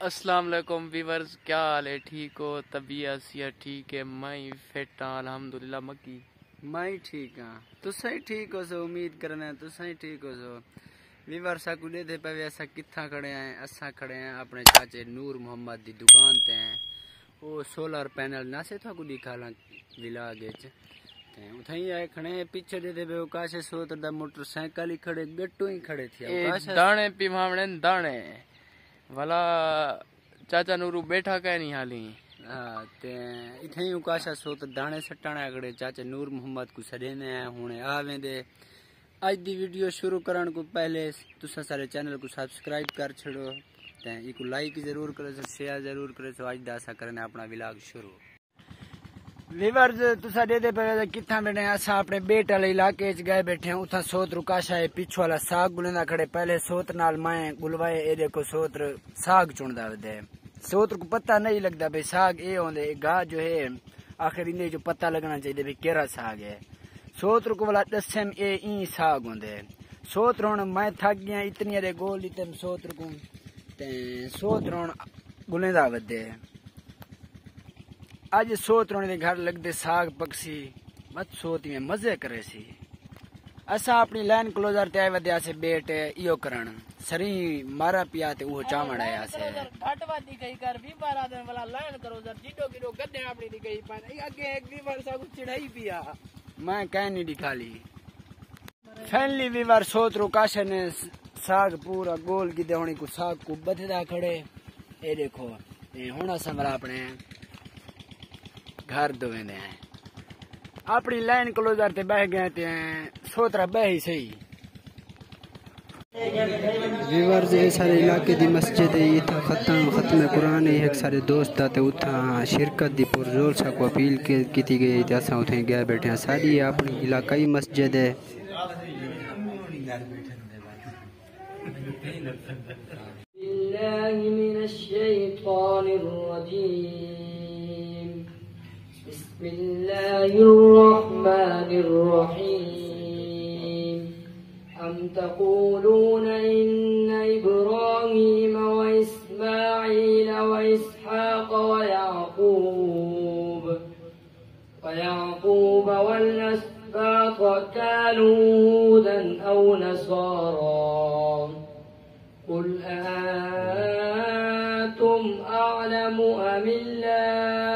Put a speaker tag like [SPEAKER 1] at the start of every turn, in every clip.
[SPEAKER 1] السلام علیکم ویورز کیا حال ہے؟ ٹھیک ہو؟ طبیعت صحت ٹھیک ہے؟ میں فٹ ہاں الحمدللہ مکی
[SPEAKER 2] میں ٹھیک ہاں۔ ہی ٹھیک ہو سو؟ امید کرنا تسا ہی ٹھیک ہو سو۔ ویور سا کو دے پے اسا کتھا کھڑے ہیں؟ اسا کھڑے ہیں اپنے چاچے نور محمد دی دکان تے ہیں۔ او سولر پینل نہ سے تھا کو دکھا لا ولاگ وچ۔ تے اتھائی آئے کھڑے پیچھے دے دے بے کاشے سوتر دا موٹر سائیکل ہی کھڑے گٹو ہی کھڑے تھے۔
[SPEAKER 1] اے دانے پیماونے دانے۔ والا چاچا نورو بیٹھا کہ نہیں حالی
[SPEAKER 2] ہاں تے اتھائی کاشا دانے سٹانے اگڑے چاچے نور محمد کو سڑینے ہیں ہونے آویں دے اج دی ویڈیو شروع کرن کو پہلے تسا سارے چینل کو سبسکرائب کر چھڑو تے ایک لائک ضرور کرو شیئر ضرور کرو سو اج دا اسا کرنے اپنا ولاگ شروع ویورز تسا دے دے پہلے کتھا بیٹھے ہیں اسا اپنے بیٹ والے علاقے وچ گئے بیٹھے ہیں اتھا سوت رکاشا ہے پیچھے والا ساگ گلندا کھڑے پہلے سوت نال میں گلوائے اے دیکھو سوت ساگ چوندا ودے سوت کو پتہ نہیں لگدا بھئی ساگ اے ہوندے گاہ جو ہے آخر اندے جو پتہ لگنا چاہیے بھئی کیڑا ساگ ہے سوت کو والا دسم اے این ساگ ہوندے سوت رون میں تھک گیا اتنی دے گول لیتم سوت کو تے سوت رون گلندا ودے اج سوت رونے دے گھر لگ دے ساگ پکسی۔ مت سوتی میں مزے کرے سی۔ اسا اپنی لائن کلوزر تے ودیا سے بیٹ ایو کرن۔ سری مارا پیا تے اوہ چاوڑ آیا سے
[SPEAKER 1] گھٹ ودی گئی کر بھی بارا دن والا لائن کرو ذر جیڈو گیڈو گدے اپنی دی گئی پان اگے ایک بھی بار سا کچھ چڑھائی پیا۔
[SPEAKER 2] میں کہیں نہیں دکھا لی فینلی ویور سوت رو کاشے نے ساگ پورا گول کی دے ہونی کو ساگ کو بدھدا کھڑے۔ اے دیکھو اے ہونا سمرا اپنے۔ گھر دویں دے ہیں اپنی لائن کلوزر تے بہ گئے تے سوترا بہ ہی صحیح ویورز اے سارے علاقے دی مسجد ہے یہ ختم ختم قرآن ہے۔ ایک سارے دوست تے اتھا شرکت دی پرزور سا کو اپیل کیتی گئی تے اساں اتھے گئے بیٹھے ہیں ساری اپنی علاقائی مسجد ہے۔
[SPEAKER 3] بالله من الشيطان الرجيم بسم الله الرحمن الرحيم. أم تقولون إن إبراهيم وإسماعيل وإسحاق ويعقوب ويعقوب والأسباط كانوا هودا أو نصارى قل أنتم أعلم أم الله؟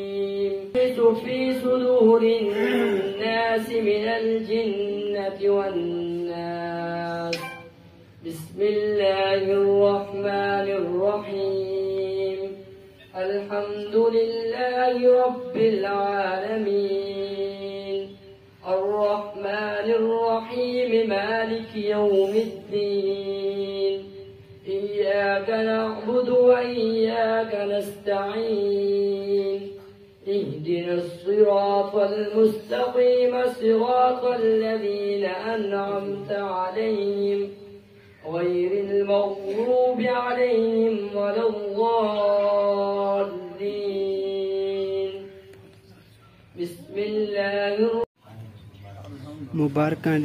[SPEAKER 3] في صدور الناس من الجنة والناس. بسم الله الرحمن الرحيم. الحمد لله رب العالمين. الرحمن الرحيم مالك يوم الدين. إياك نعبد وإياك نستعين. اهدنا الصراط المستقيم صراط الذين أنعمت عليهم غير المغضوب عليهم ولا الضالين. بسم الله الرحمن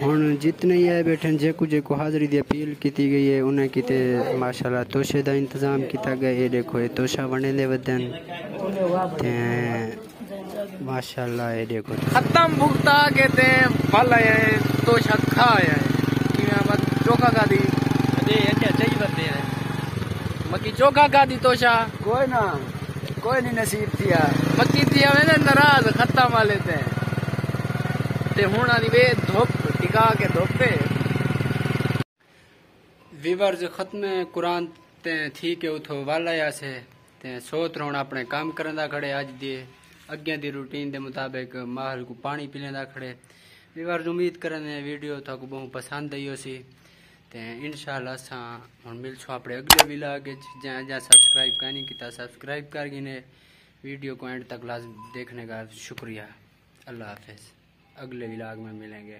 [SPEAKER 2] ہوں جتنے ہی آئے بیٹھے ہیں جیکو جیکو حاضری دی اپیل کیتی گئی ہے انہیں کیتے ماشاءاللہ توشے دا انتظام کیتا گیا یہ دیکھو یہ توشا بنے دے ودن۔ تے ماشاءاللہ یہ دیکھو۔
[SPEAKER 1] ختم بھگتا کہتے ہیں پل آیا ہے تو شک کھا آیا ہے۔ کیویں مت چوکا کا دی۔ دے اچھا چاہیے بندے ہیں؟ مکی چوکا کا دی توشا
[SPEAKER 2] کوئی نہ کوئی نہیں نصیب تھیا۔
[SPEAKER 1] مکی تھی ہمیں ناراض ختم والے تے۔ تے ہن آدی وے دھوپ ٹکا کے دھوپے
[SPEAKER 2] ویورز ختم قرآن تے تھی کہ اتھو والا یا سے تے سوت رونا اپنے کام کرندا کھڑے اج دی اگے دی روٹین دے مطابق ماحول کو پانی پی لیندا کھڑے ویورز امید کرنے ویڈیو تھا کو بہت پسند آئی سی تے انشاءاللہ اساں ہن مل چھو اپنے اگلے ولاگ وچ جہاں جہاں سبسکرائب کرنی کیتا سبسکرائب کر گنے ویڈیو کو اینڈ تک لازم دیکھنے کا شکریہ اللہ حافظ اگلے ولاگ میں ملیں گے۔